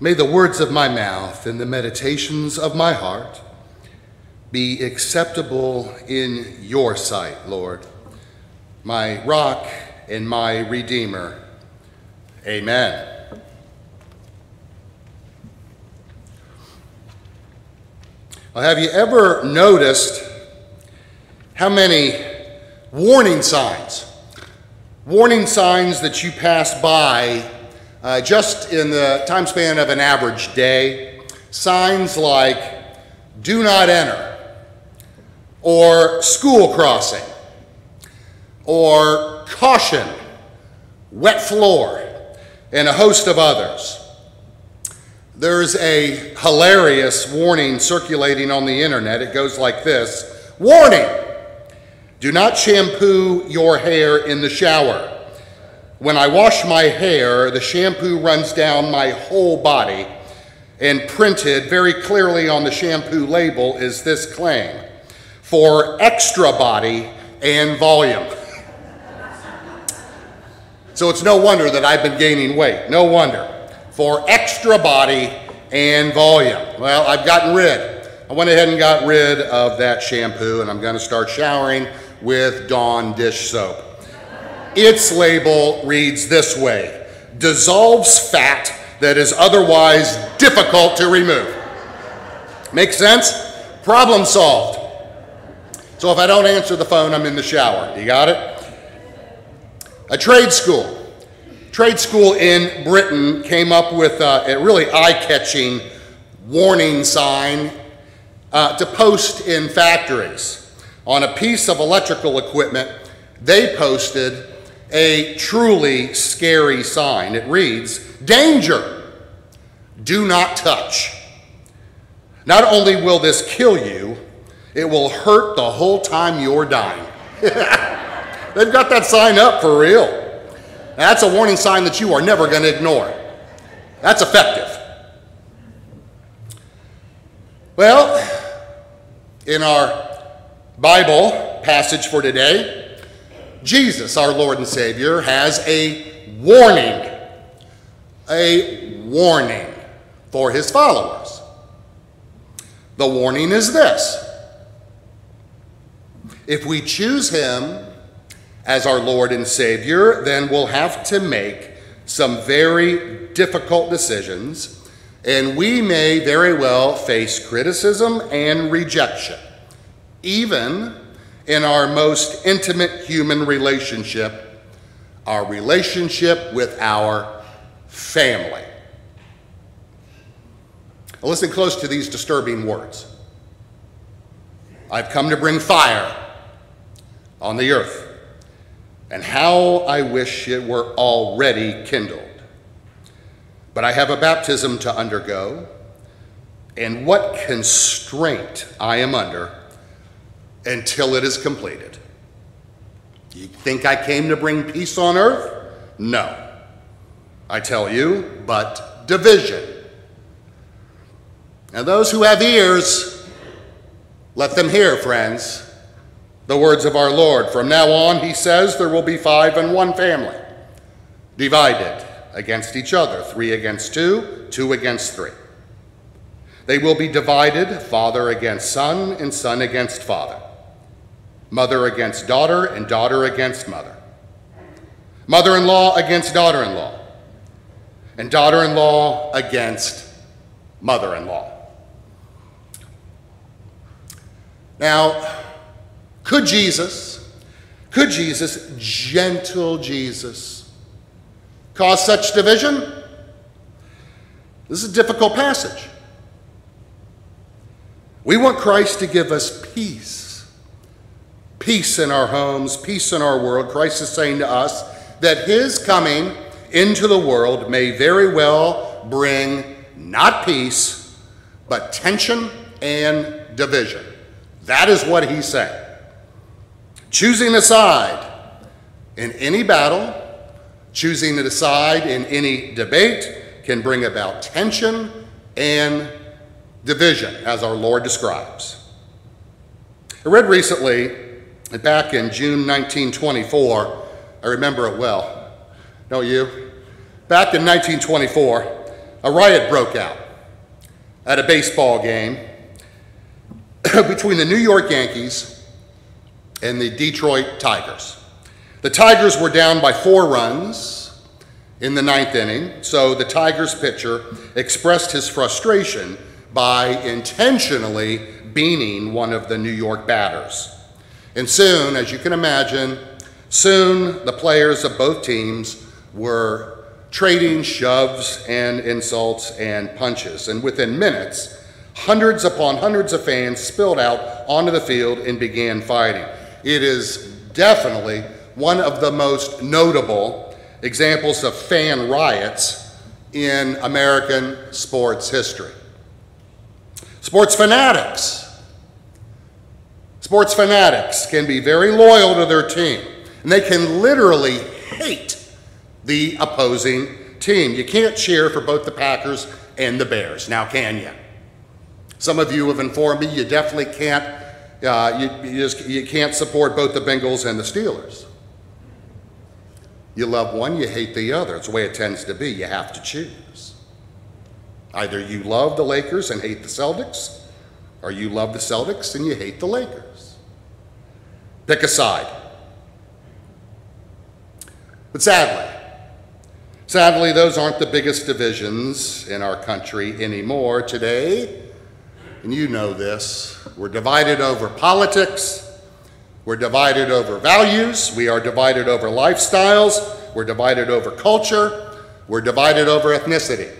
May the words of my mouth and the meditations of my heart be acceptable in your sight, Lord, my rock and my redeemer. Amen. Well, have you ever noticed how many warning signs, warning signs that you pass by uh, just in the time span of an average day, signs like do not enter, or school crossing, or caution, wet floor, and a host of others. There's a hilarious warning circulating on the internet. It goes like this Warning! Do not shampoo your hair in the shower. When I wash my hair, the shampoo runs down my whole body. And printed very clearly on the shampoo label is this claim for extra body and volume. so it's no wonder that I've been gaining weight. No wonder for extra body and volume. Well, I've gotten rid. I went ahead and got rid of that shampoo and I'm going to start showering with Dawn dish soap. Its label reads this way dissolves fat that is otherwise difficult to remove. Make sense? Problem solved. So if I don't answer the phone, I'm in the shower. You got it? A trade school trade school in Britain came up with a, a really eye-catching warning sign uh, to post in factories. On a piece of electrical equipment, they posted a truly scary sign. It reads, Danger! Do not touch. Not only will this kill you, it will hurt the whole time you're dying. They've got that sign up for real. That's a warning sign that you are never going to ignore. That's effective. Well, in our Bible passage for today, Jesus, our Lord and Savior, has a warning. A warning for his followers. The warning is this if we choose him as our Lord and Savior, then we'll have to make some very difficult decisions, and we may very well face criticism and rejection, even in our most intimate human relationship, our relationship with our family. Now listen close to these disturbing words. I've come to bring fire on the earth and how I wish it were already kindled. But I have a baptism to undergo, and what constraint I am under until it is completed. You think I came to bring peace on earth? No. I tell you, but division. And those who have ears, let them hear, friends the words of our Lord. From now on, he says, there will be five in one family, divided against each other, three against two, two against three. They will be divided, father against son, and son against father, mother against daughter, and daughter against mother, mother in law against daughter in law, and daughter in law against mother in law. Now, could Jesus, could Jesus, gentle Jesus, cause such division? This is a difficult passage. We want Christ to give us peace. Peace in our homes, peace in our world. Christ is saying to us that his coming into the world may very well bring not peace, but tension and division. That is what he's saying. Choosing a side in any battle, choosing a side in any debate can bring about tension and division, as our Lord describes. I read recently, back in June 1924, I remember it well, don't you? Back in 1924, a riot broke out at a baseball game between the New York Yankees and the Detroit Tigers. The Tigers were down by four runs in the ninth inning, so the Tigers pitcher expressed his frustration by intentionally beaning one of the New York batters. And soon, as you can imagine, soon the players of both teams were trading shoves and insults and punches. And within minutes, hundreds upon hundreds of fans spilled out onto the field and began fighting. It is definitely one of the most notable examples of fan riots in American sports history. Sports fanatics. Sports fanatics can be very loyal to their team, and they can literally hate the opposing team. You can't cheer for both the Packers and the Bears, now can you? Some of you have informed me you definitely can't, uh, you, you, just, you can't support both the Bengals and the Steelers. You love one, you hate the other. It's the way it tends to be. You have to choose. Either you love the Lakers and hate the Celtics, or you love the Celtics and you hate the Lakers. Pick a side. But sadly, sadly, those aren't the biggest divisions in our country anymore today. And you know this. We're divided over politics. We're divided over values. We are divided over lifestyles. We're divided over culture. We're divided over ethnicity.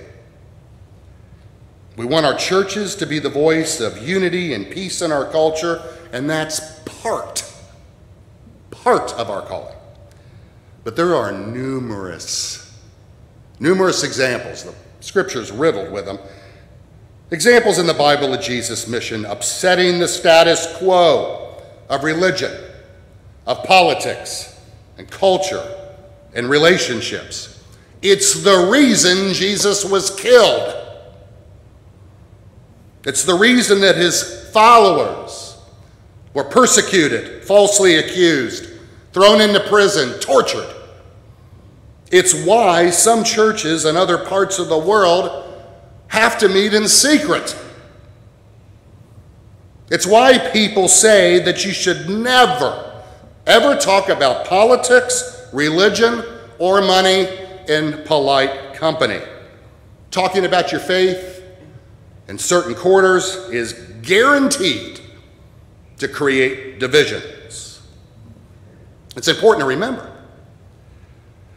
We want our churches to be the voice of unity and peace in our culture, and that's part, part of our calling. But there are numerous, numerous examples. The scripture's riddled with them. Examples in the Bible of Jesus' mission upsetting the status quo of religion, of politics, and culture, and relationships. It's the reason Jesus was killed. It's the reason that his followers were persecuted, falsely accused, thrown into prison, tortured. It's why some churches in other parts of the world have to meet in secret. It's why people say that you should never, ever talk about politics, religion, or money in polite company. Talking about your faith in certain quarters is guaranteed to create divisions. It's important to remember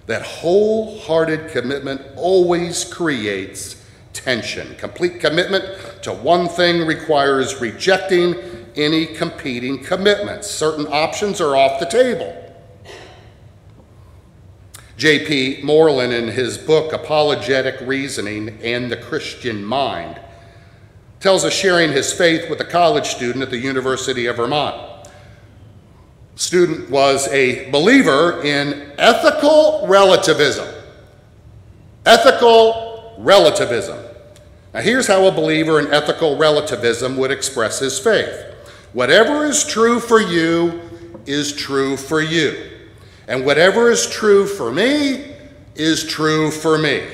that wholehearted commitment always creates tension. Complete commitment to one thing requires rejecting any competing commitments. Certain options are off the table. J.P. Moreland, in his book Apologetic Reasoning and the Christian Mind, tells us sharing his faith with a college student at the University of Vermont. Student was a believer in ethical relativism. Ethical relativism. Now, here's how a believer in ethical relativism would express his faith Whatever is true for you is true for you, and whatever is true for me is true for me.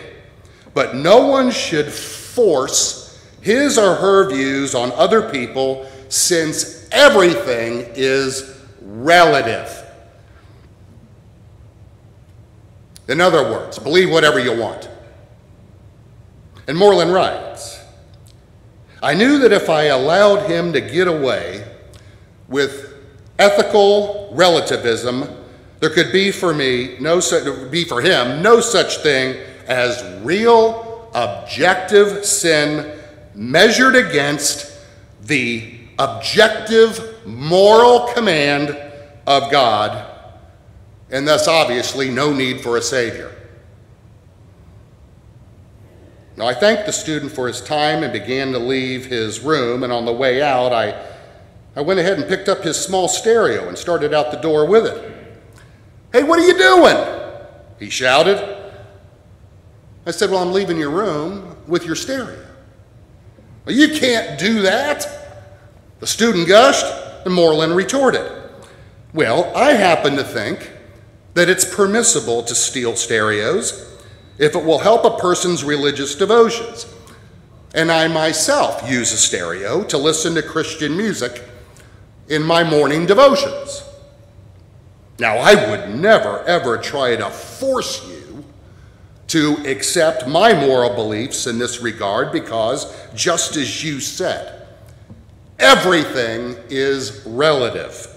But no one should force his or her views on other people since everything is relative. In other words, believe whatever you want. And Moreland writes I knew that if I allowed him to get away with ethical relativism, there could be for me no such, be for him no such thing as real objective sin measured against the objective moral command of God, and thus obviously no need for a Savior. Now, I thanked the student for his time and began to leave his room, and on the way out, I, I went ahead and picked up his small stereo and started out the door with it. Hey, what are you doing? He shouted. I said, Well, I'm leaving your room with your stereo. Well, you can't do that. The student gushed, and Moreland retorted. Well, I happen to think that it's permissible to steal stereos if it will help a person's religious devotions. And I myself use a stereo to listen to Christian music in my morning devotions. Now, I would never, ever try to force you to accept my moral beliefs in this regard because, just as you said, everything is relative,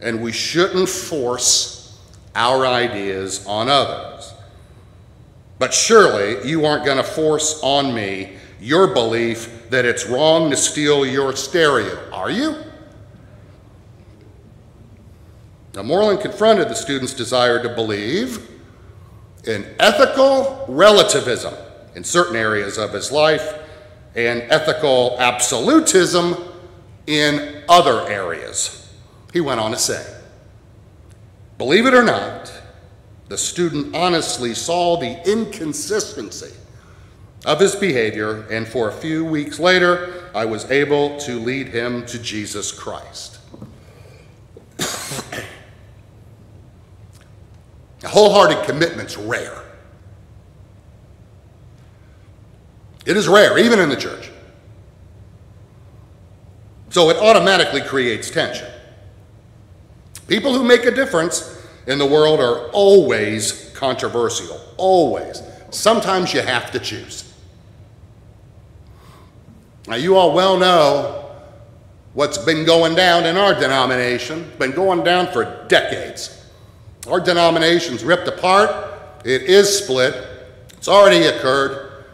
and we shouldn't force our ideas on others. But surely you aren't going to force on me your belief that it's wrong to steal your stereo, are you? Now, Moreland confronted the student's desire to believe in ethical relativism in certain areas of his life and ethical absolutism in other areas. He went on to say, Believe it or not, the student honestly saw the inconsistency of his behavior, and for a few weeks later, I was able to lead him to Jesus Christ. A wholehearted commitment's rare. It is rare, even in the church. So it automatically creates tension. People who make a difference in the world are always controversial, always. Sometimes you have to choose. Now, you all well know what's been going down in our denomination, been going down for decades. Our denomination's ripped apart, it is split, it's already occurred.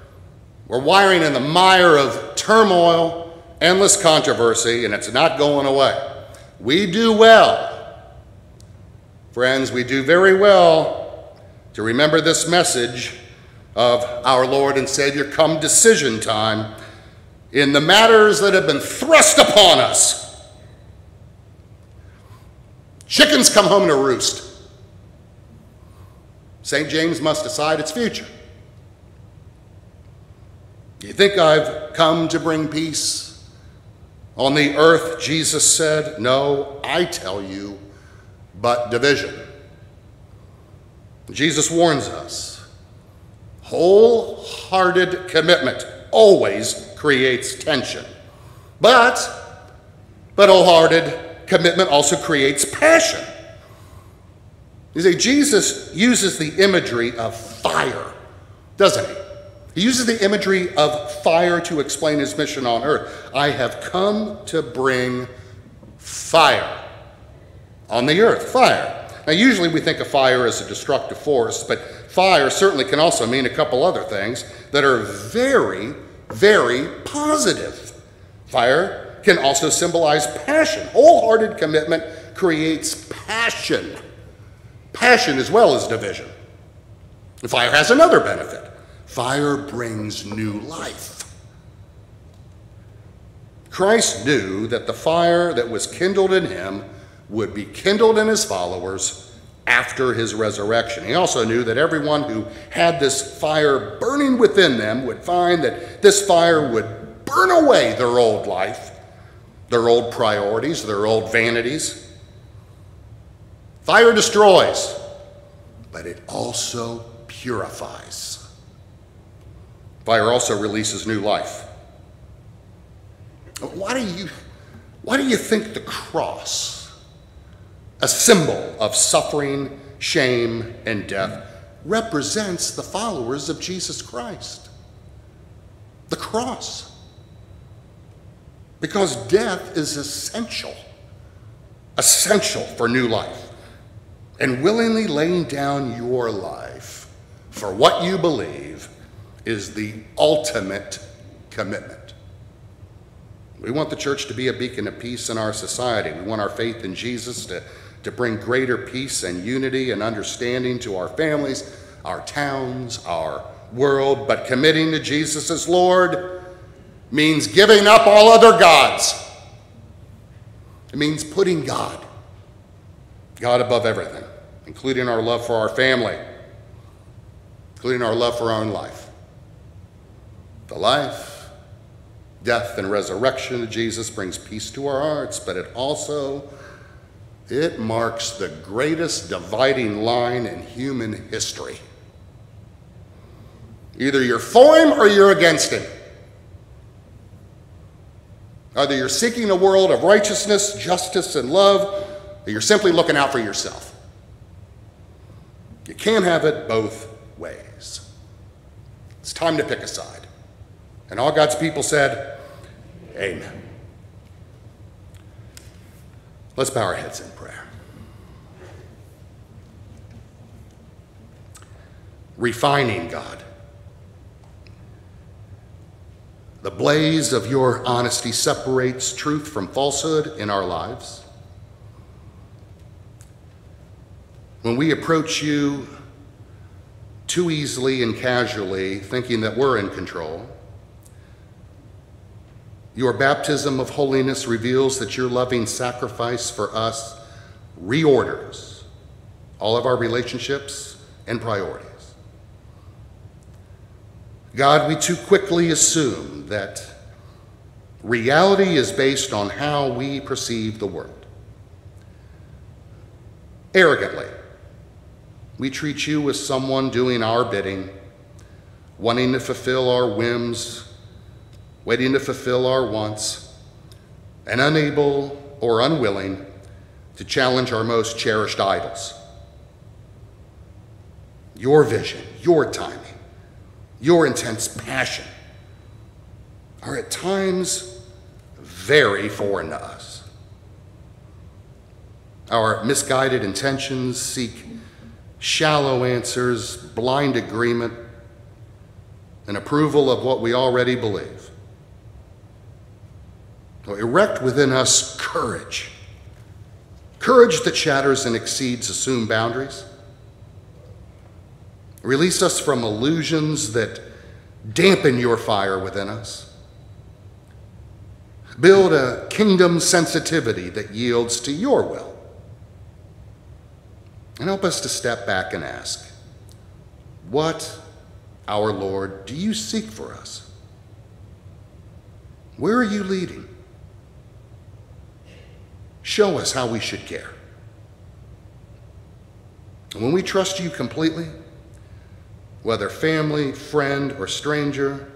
We're wiring in the mire of turmoil, endless controversy, and it's not going away. We do well, friends, we do very well to remember this message of our Lord and Savior come decision time in the matters that have been thrust upon us. Chickens come home to roost. St. James must decide its future. You think I've come to bring peace on the earth, Jesus said? No, I tell you, but division. Jesus warns us wholehearted commitment always creates tension. But, but wholehearted commitment also creates passion. You see, Jesus uses the imagery of fire, doesn't he? He uses the imagery of fire to explain his mission on earth. I have come to bring fire on the earth. Fire. Now, usually we think of fire as a destructive force, but fire certainly can also mean a couple other things that are very, very positive. Fire can also symbolize passion. Wholehearted commitment creates passion passion as well as division. Fire has another benefit fire brings new life. Christ knew that the fire that was kindled in him would be kindled in his followers after his resurrection. He also knew that everyone who had this fire burning within them would find that this fire would burn away their old life, their old priorities, their old vanities, Fire destroys, but it also purifies. Fire also releases new life. Why do you, why do you think the cross, a symbol of suffering, shame, and death, represents the followers of Jesus Christ? The cross. Because death is essential, essential for new life and willingly laying down your life for what you believe is the ultimate commitment. We want the church to be a beacon of peace in our society. We want our faith in Jesus to, to bring greater peace and unity and understanding to our families, our towns, our world. But committing to Jesus as Lord means giving up all other gods. It means putting God, God above everything including our love for our family, including our love for our own life. The life, death, and resurrection of Jesus brings peace to our hearts, but it also it marks the greatest dividing line in human history. Either you're for him or you're against him. Either you're seeking a world of righteousness, justice, and love, or you're simply looking out for yourself. You can't have it both ways. It's time to pick a side. And all God's people said, Amen. Let's bow our heads in prayer. Refining God. The blaze of your honesty separates truth from falsehood in our lives. When we approach you too easily and casually, thinking that we're in control, your baptism of holiness reveals that your loving sacrifice for us reorders all of our relationships and priorities. God, we too quickly assume that reality is based on how we perceive the world. Arrogantly, we treat you as someone doing our bidding, wanting to fulfill our whims, waiting to fulfill our wants, and unable or unwilling to challenge our most cherished idols. Your vision, your timing, your intense passion are at times very foreign to us. Our misguided intentions seek shallow answers, blind agreement, and approval of what we already believe. So erect within us courage, courage that shatters and exceeds assumed boundaries Release us from illusions that dampen your fire within us. Build a kingdom sensitivity that yields to your will. And help us to step back and ask, What, our Lord, do you seek for us? Where are you leading? Show us how we should care. And when we trust you completely, whether family, friend, or stranger.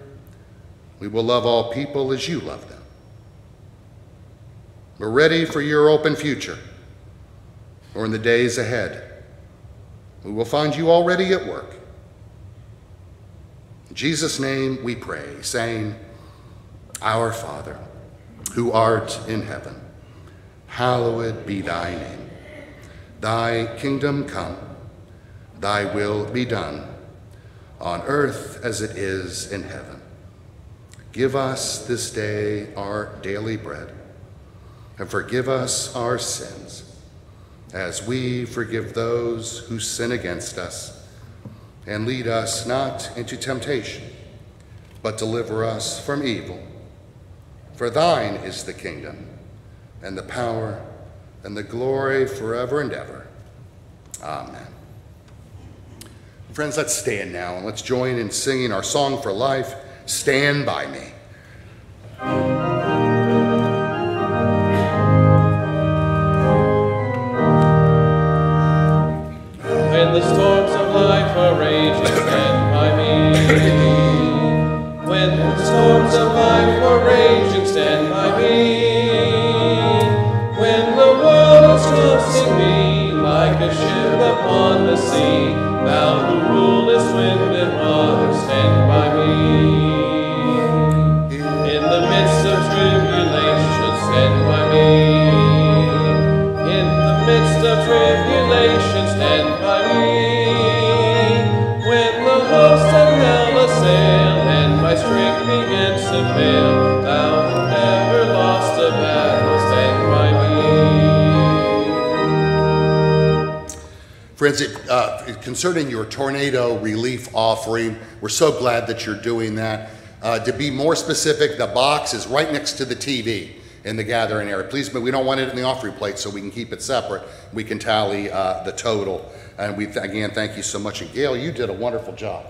We will love all people as you love them. We're ready for your open future or in the days ahead. We will find you already at work. In Jesus' name we pray, saying, Our Father, who art in heaven, hallowed be thy name. Thy kingdom come, thy will be done on earth as it is in heaven. Give us this day our daily bread, and forgive us our sins, as we forgive those who sin against us. And lead us not into temptation, but deliver us from evil. For thine is the kingdom, and the power, and the glory forever and ever. Amen. Friends, let's stand now and let's join in singing our song for life, Stand By Me. Friends, it, uh, concerning your tornado relief offering, we're so glad that you're doing that. Uh, to be more specific, the box is right next to the TV in the gathering area. Please, but we don't want it in the offering plate so we can keep it separate. We can tally uh, the total. And we, again, thank you so much. And Gail, you did a wonderful job.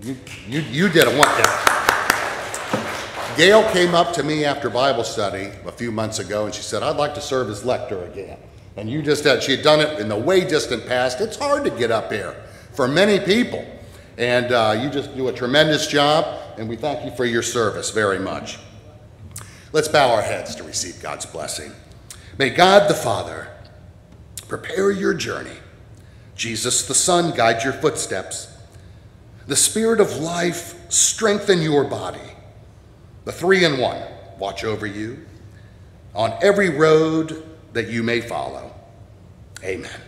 You, you, you did a wonderful job. Gail came up to me after Bible study a few months ago and she said, I'd like to serve as lector again. And you just had, she had done it in the way distant past. It's hard to get up here for many people. And uh, you just do a tremendous job, and we thank you for your service very much. Let's bow our heads to receive God's blessing. May God the Father prepare your journey. Jesus the Son guide your footsteps. The Spirit of life strengthen your body. The three in one watch over you on every road that you may follow. Amen.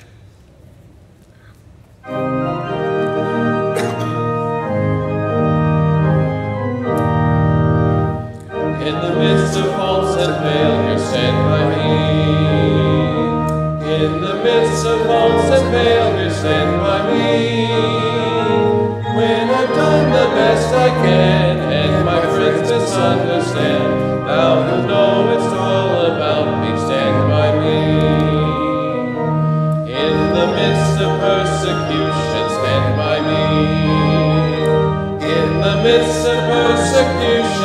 In the midst of faults and failures, stand by me. In the midst of faults and failures, stand by me. When I've done the best I can, midst of persecution,